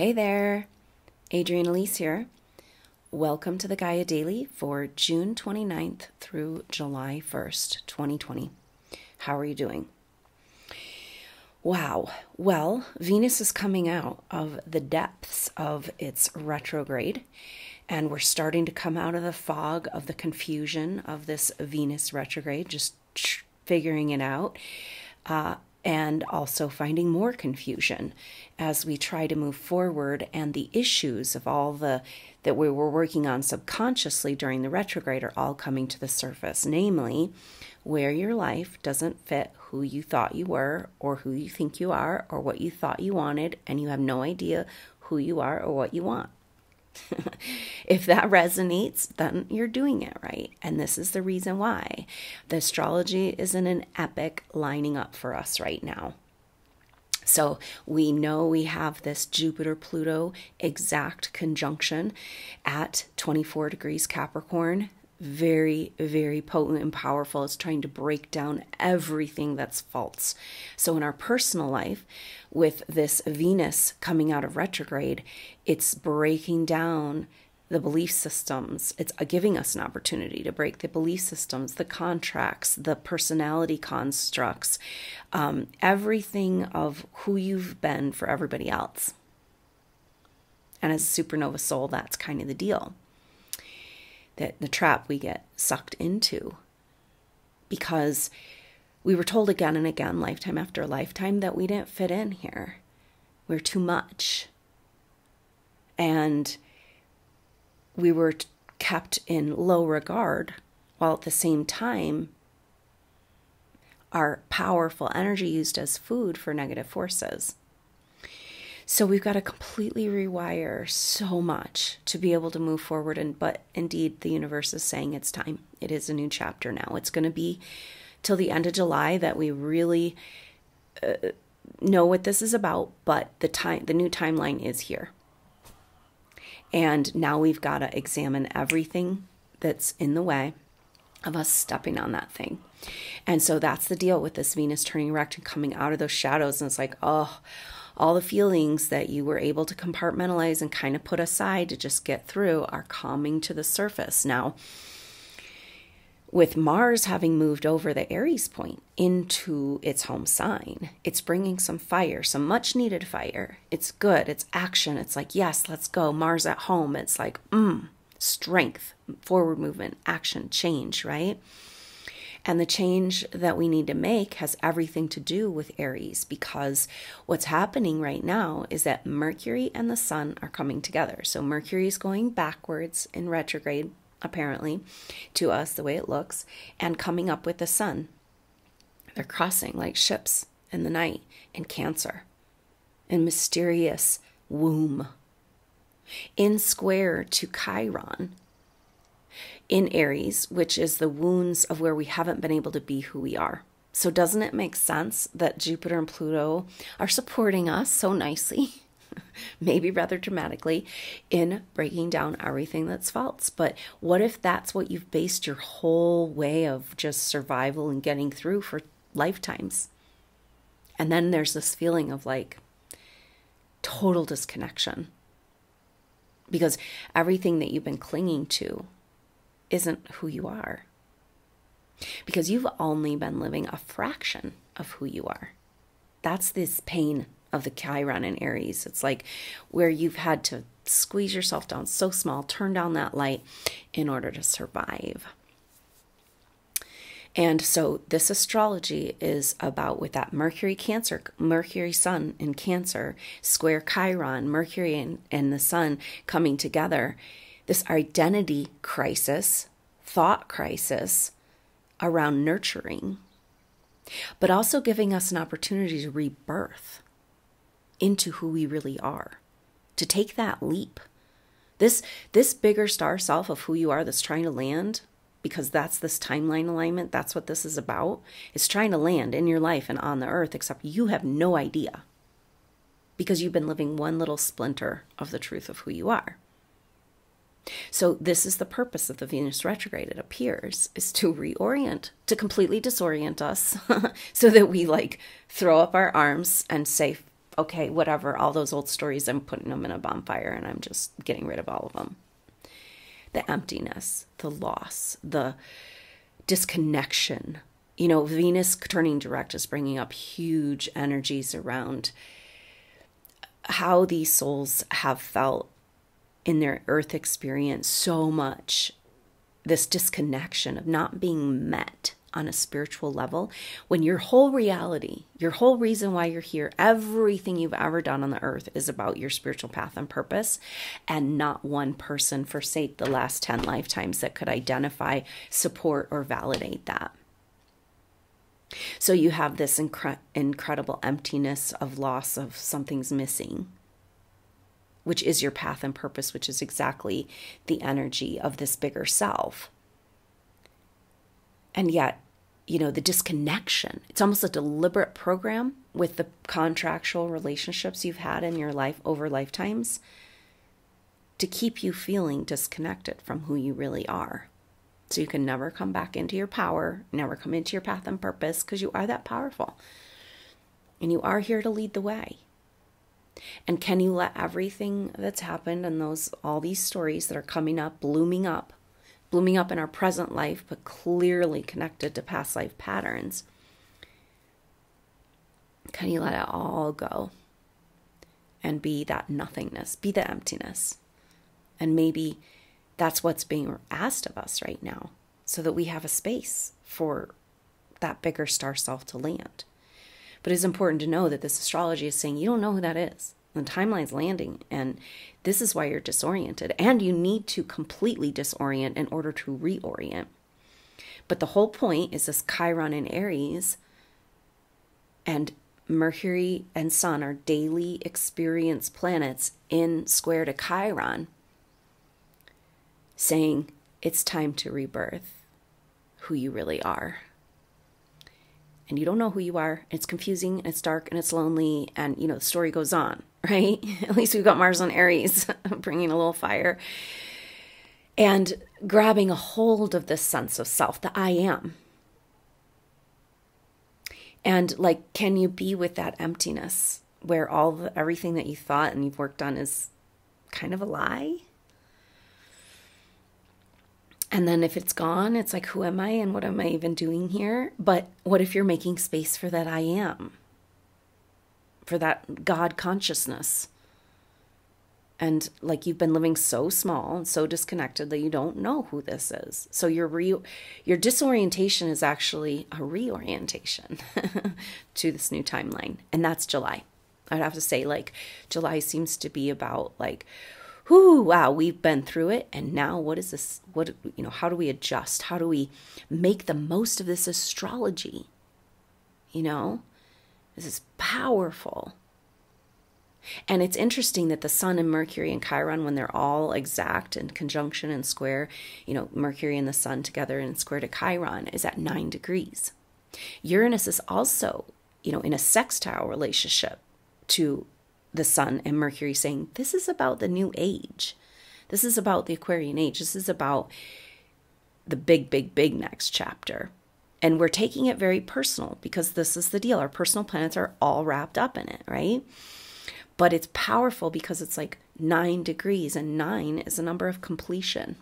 Hey there, Adrienne Elise here. Welcome to the Gaia Daily for June 29th through July 1st, 2020. How are you doing? Wow. Well, Venus is coming out of the depths of its retrograde, and we're starting to come out of the fog of the confusion of this Venus retrograde, just figuring it out. Uh, and also finding more confusion as we try to move forward and the issues of all the that we were working on subconsciously during the retrograde are all coming to the surface. Namely where your life doesn't fit who you thought you were or who you think you are or what you thought you wanted and you have no idea who you are or what you want if that resonates, then you're doing it right. And this is the reason why. The astrology is in an epic lining up for us right now. So we know we have this Jupiter Pluto exact conjunction at 24 degrees Capricorn very, very potent and powerful. It's trying to break down everything that's false. So, in our personal life, with this Venus coming out of retrograde, it's breaking down the belief systems. It's giving us an opportunity to break the belief systems, the contracts, the personality constructs, um, everything of who you've been for everybody else. And as a supernova soul, that's kind of the deal that the trap we get sucked into because we were told again and again, lifetime after lifetime, that we didn't fit in here. We're too much. And we were kept in low regard while at the same time our powerful energy used as food for negative forces. So we've got to completely rewire so much to be able to move forward. And but indeed, the universe is saying it's time. It is a new chapter now. It's going to be till the end of July that we really uh, know what this is about. But the time, the new timeline is here. And now we've got to examine everything that's in the way of us stepping on that thing. And so that's the deal with this Venus turning direct and coming out of those shadows. And it's like, oh, all the feelings that you were able to compartmentalize and kind of put aside to just get through are coming to the surface. Now, with Mars having moved over the Aries point into its home sign, it's bringing some fire, some much needed fire. It's good, it's action. It's like, yes, let's go. Mars at home. It's like, mm, strength, forward movement, action, change, right? And the change that we need to make has everything to do with Aries because what's happening right now is that Mercury and the Sun are coming together. So Mercury is going backwards in retrograde, apparently, to us, the way it looks, and coming up with the Sun. They're crossing like ships in the night in Cancer, in mysterious womb. In square to Chiron, in Aries, which is the wounds of where we haven't been able to be who we are. So, doesn't it make sense that Jupiter and Pluto are supporting us so nicely, maybe rather dramatically, in breaking down everything that's false? But what if that's what you've based your whole way of just survival and getting through for lifetimes? And then there's this feeling of like total disconnection because everything that you've been clinging to isn't who you are. Because you've only been living a fraction of who you are. That's this pain of the Chiron and Aries. It's like where you've had to squeeze yourself down so small, turn down that light in order to survive. And so this astrology is about with that Mercury Cancer, Mercury Sun in Cancer, square Chiron, Mercury and, and the Sun coming together this identity crisis, thought crisis around nurturing, but also giving us an opportunity to rebirth into who we really are, to take that leap. This this bigger star self of who you are that's trying to land because that's this timeline alignment, that's what this is about. It's trying to land in your life and on the earth except you have no idea because you've been living one little splinter of the truth of who you are. So, this is the purpose of the Venus retrograde, it appears, is to reorient, to completely disorient us so that we like throw up our arms and say, okay, whatever, all those old stories, I'm putting them in a bonfire and I'm just getting rid of all of them. The emptiness, the loss, the disconnection. You know, Venus turning direct is bringing up huge energies around how these souls have felt in their earth experience so much this disconnection of not being met on a spiritual level when your whole reality, your whole reason why you're here, everything you've ever done on the earth is about your spiritual path and purpose, and not one person forsake the last 10 lifetimes that could identify, support, or validate that. So you have this incre- incredible emptiness of loss of something's missing, which is your path and purpose, which is exactly the energy of this bigger self. And yet, you know, the disconnection, it's almost a deliberate program with the contractual relationships you've had in your life over lifetimes to keep you feeling disconnected from who you really are. So you can never come back into your power, never come into your path and purpose because you are that powerful. And you are here to lead the way. And can you let everything that's happened and those all these stories that are coming up, blooming up, blooming up in our present life, but clearly connected to past life patterns, can you let it all go and be that nothingness, be the emptiness? And maybe that's what's being asked of us right now, so that we have a space for that bigger star self to land. But it's important to know that this astrology is saying you don't know who that is. The timeline's landing, and this is why you're disoriented. And you need to completely disorient in order to reorient. But the whole point is this Chiron in Aries and Mercury and Sun are daily experience planets in square to Chiron saying it's time to rebirth who you really are. And you don't know who you are. It's confusing and it's dark and it's lonely. And, you know, the story goes on, right? At least we've got Mars on Aries bringing a little fire and grabbing a hold of this sense of self, the I am. And like, can you be with that emptiness where all the, everything that you thought and you've worked on is kind of a lie? And then if it's gone, it's like, who am I and what am I even doing here? But what if you're making space for that I am? For that God consciousness? And like you've been living so small and so disconnected that you don't know who this is. So your re- your disorientation is actually a reorientation to this new timeline. And that's July. I'd have to say like July seems to be about like whoo, wow, we've been through it. And now what is this? What, you know, how do we adjust? How do we make the most of this astrology? You know, this is powerful. And it's interesting that the Sun and Mercury and Chiron, when they're all exact and conjunction and square, you know, Mercury and the Sun together and square to Chiron is at nine degrees. Uranus is also, you know, in a sextile relationship to the sun and Mercury saying, This is about the new age. This is about the Aquarian age. This is about the big, big, big next chapter. And we're taking it very personal because this is the deal. Our personal planets are all wrapped up in it, right? But it's powerful because it's like nine degrees, and nine is a number of completion.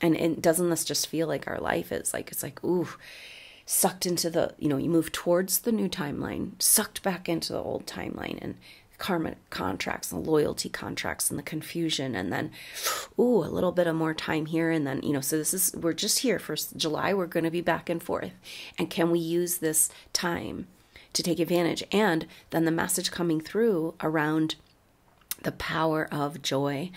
And, and doesn't this just feel like our life is like, it's like, ooh, sucked into the, you know, you move towards the new timeline, sucked back into the old timeline and karma contracts and loyalty contracts and the confusion and then ooh a little bit of more time here and then you know so this is we're just here for July we're going to be back and forth. And can we use this time to take advantage? And then the message coming through around the power of joy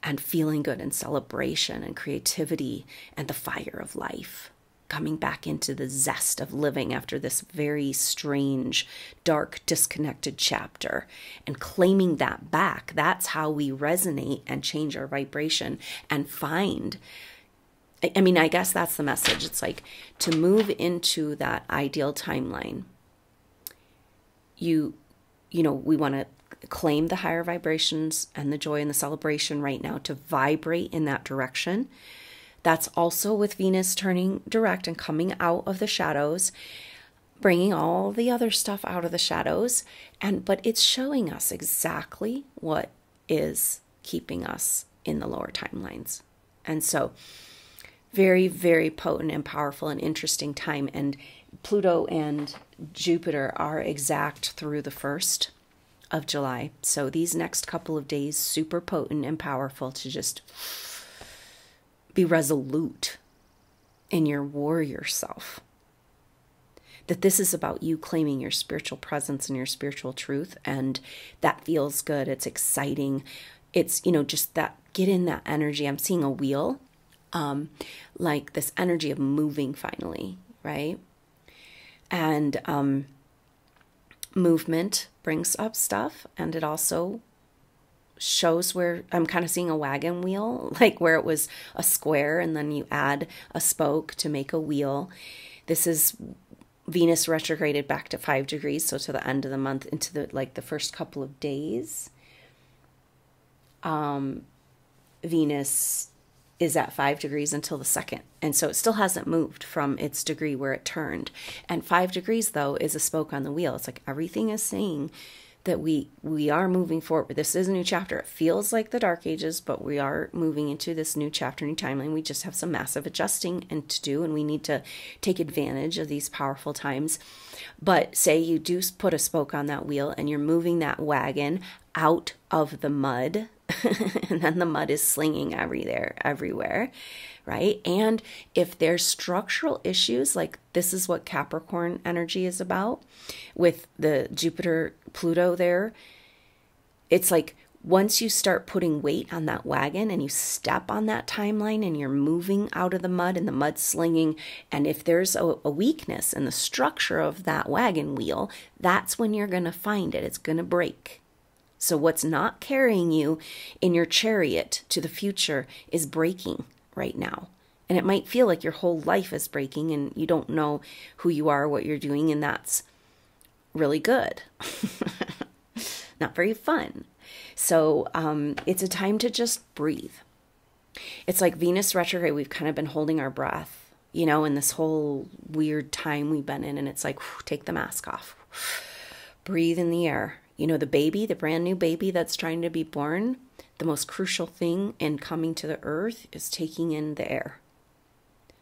and feeling good and celebration and creativity and the fire of life coming back into the zest of living after this very strange, dark, disconnected chapter and claiming that back. That's how we resonate and change our vibration and find. I mean, I guess that's the message. It's like to move into that ideal timeline. You, you know, we want to claim the higher vibrations and the joy and the celebration right now to vibrate in that direction that's also with Venus turning direct and coming out of the shadows. bringing all the other stuff out of the shadows and but it's showing us exactly what is keeping us in the lower timelines. And so very very potent and powerful and interesting time and Pluto and Jupiter are exact through the 1st of July. So these next couple of days super potent and powerful to just be resolute in your warrior self. That this is about you claiming your spiritual presence and your spiritual truth. And that feels good. It's exciting. It's, you know, just that get in that energy. I'm seeing a wheel, um, like this energy of moving finally, right? And um, movement brings up stuff and it also shows where I'm kind of seeing a wagon wheel, like where it was a square and then you add a spoke to make a wheel. This is Venus retrograded back to five degrees, so to the end of the month, into the like the first couple of days. Um, Venus is at five degrees until the second. And so it still hasn't moved from its degree where it turned. And five degrees, though, is a spoke on the wheel. It's like everything is saying that we we are moving forward. This is a new chapter. It feels like the dark ages, but we are moving into this new chapter, new timeline. We just have some massive adjusting and to do, and we need to take advantage of these powerful times. But say you do put a spoke on that wheel and you're moving that wagon out of the mud, and then the mud is slinging every there everywhere right? And if there's structural issues, like this is what Capricorn energy is about with the Jupiter Pluto there, it's like once you start putting weight on that wagon and you step on that timeline and you're moving out of the mud and the mud slinging, and if there's a, a weakness in the structure of that wagon wheel, that's when you're going to find it. It's going to break. So, what's not carrying you in your chariot to the future is breaking right now. And it might feel like your whole life is breaking and you don't know who you are, what you're doing, and that's really good. Not very fun. So um, it's a time to just breathe. It's like Venus retrograde, we've kind of been holding our breath, you know, in this whole weird time we've been in. And it's like, whew, take the mask off, breathe in the air. You know, the baby, the brand new baby that's trying to be born, the most crucial thing in coming to the earth is taking in the air.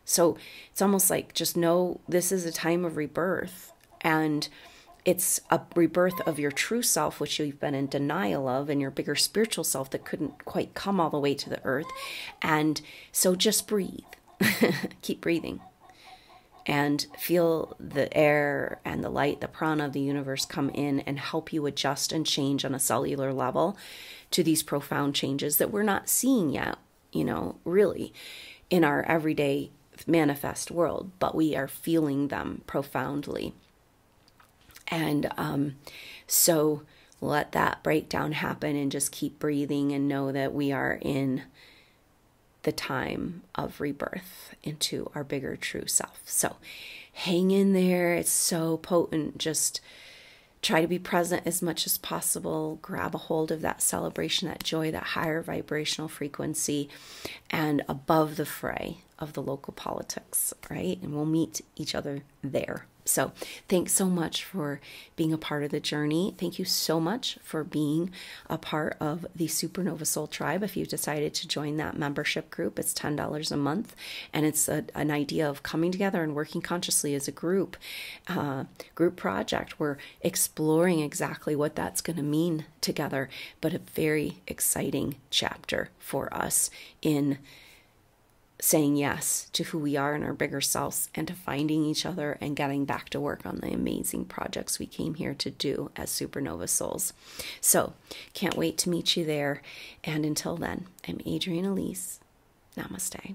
So it's almost like just know this is a time of rebirth and it's a rebirth of your true self, which you've been in denial of, and your bigger spiritual self that couldn't quite come all the way to the earth. And so just breathe, keep breathing, and feel the air and the light, the prana of the universe come in and help you adjust and change on a cellular level to these profound changes that we're not seeing yet, you know, really in our everyday manifest world, but we are feeling them profoundly. And um, so let that breakdown happen and just keep breathing and know that we are in the time of rebirth into our bigger true self. So hang in there. It's so potent. Just try to be present as much as possible. Grab a hold of that celebration, that joy, that higher vibrational frequency, and above the fray of the local politics, right? And we'll meet each other there. So, thanks so much for being a part of the journey. Thank you so much for being a part of the Supernova Soul Tribe. If you decided to join that membership group, it's $10 a month. And it's a, an idea of coming together and working consciously as a group, uh, group project. We're exploring exactly what that's going to mean together, but a very exciting chapter for us in saying yes to who we are and our bigger selves and to finding each other and getting back to work on the amazing projects we came here to do as supernova souls. So, can't wait to meet you there. And until then, I'm Adrienne Elise. Namaste.